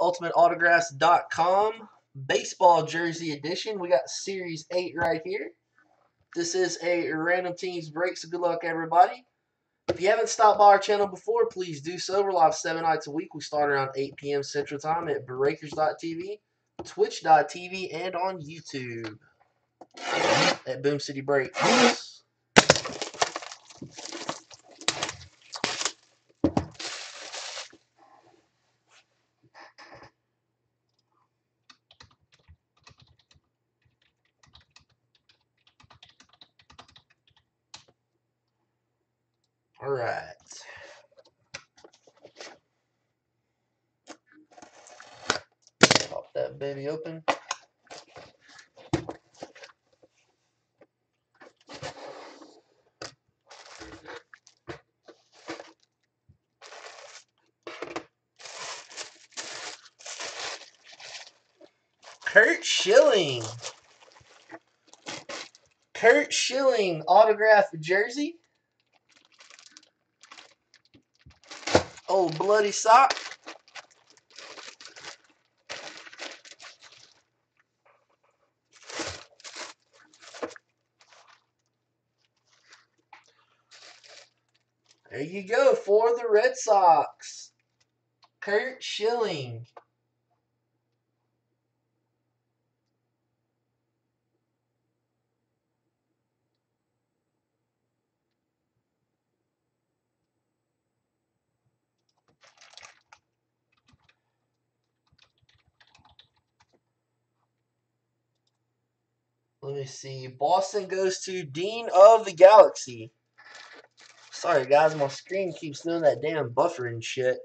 ultimateautographs.com baseball jersey edition. We got Series 8 right here. This is a random teams break, so good luck, everybody. If you haven't stopped by our channel before, please do so. We're live seven nights a week. We start around 8 p.m. Central Time at Breakers.tv, Twitch.tv, and on YouTube at Boom City Breaks. All right. Pop that baby open. Curt Schilling. Curt Schilling autograph jersey. Oh, bloody sock. There you go for the Red Sox. Curt Schilling. See. Boston goes to Dean of the Galaxy. Sorry, guys. My screen keeps doing that damn buffering shit.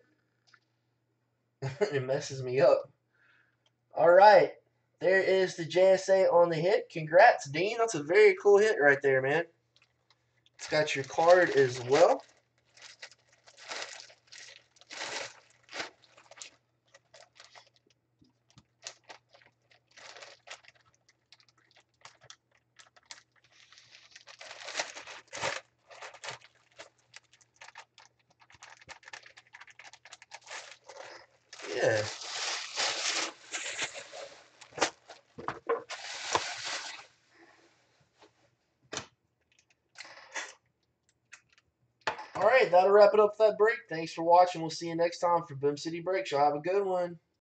it messes me up. All right. There is the JSA on the hit. Congrats, Dean. That's a very cool hit right there, man. It's got your card as well. All right, that'll wrap it up for that break. Thanks for watching. We'll see you next time for Boom City Breaks. Y'all have a good one.